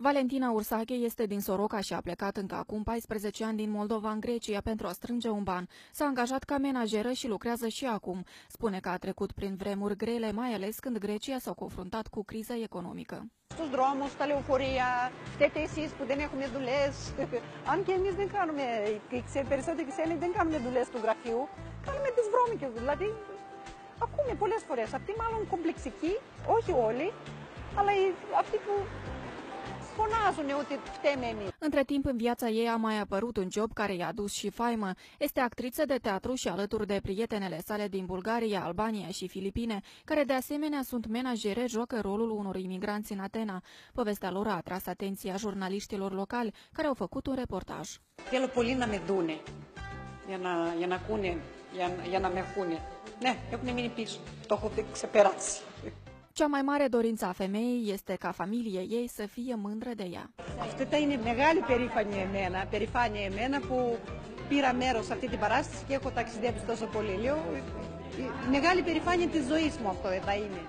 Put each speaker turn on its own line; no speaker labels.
Valentina Ursache este din Soroca și a plecat încă acum 14 ani din Moldova în Grecia pentru a strânge un ban. S-a angajat ca menajeră și lucrează și acum. Spune că a trecut prin vremuri grele, mai ales când Grecia s-a confruntat cu criza economică.
Στους δρόμους, στα λεωφορεία, φταίτε εσείς που δεν έχουμε δουλειές. Αν και εμείς δεν κάνουμε, οι περισσότεροι ξένοι δεν κάνουμε δουλειές του γραφείου, κάνουμε τις βρώμικες. Δηλαδή, ακούμε πολλές φορές. Αυτοί μάλλον κομπλεξικοί, όχι όλοι, αλλά αυτοί που fănasul uite, temeni.
Între timp, în viața ei a mai apărut un job care i-a dus și faimă. Este actriță de teatru și alături de prietenele sale din Bulgaria, Albania și Filipine, care de asemenea sunt menajere, joacă rolul unor imigranți în Atena. Povestea lor a atras atenția jurnaliștilor locali care au făcut un reportaj.
Θέλω πολύ να με δούνε, για να, για να ακούνε, για, για να με ακούνε. Ναι, έχουν μείνει πίσω. Το έχω ξεπεράσει.
Cea mai mare dorință a femeii este ca familia ei să fie mândră de ea.
Asta είναι μεγάλη περήφανεια εμένα, περηφάνεια εμένα που πήρα μέρος σε αυτή την παράσταση και έχω ταξιδέψει τόσο πολύ. Λέω, η μεγάλη περηφάνεια της ζωής μου αυτό θα είναι.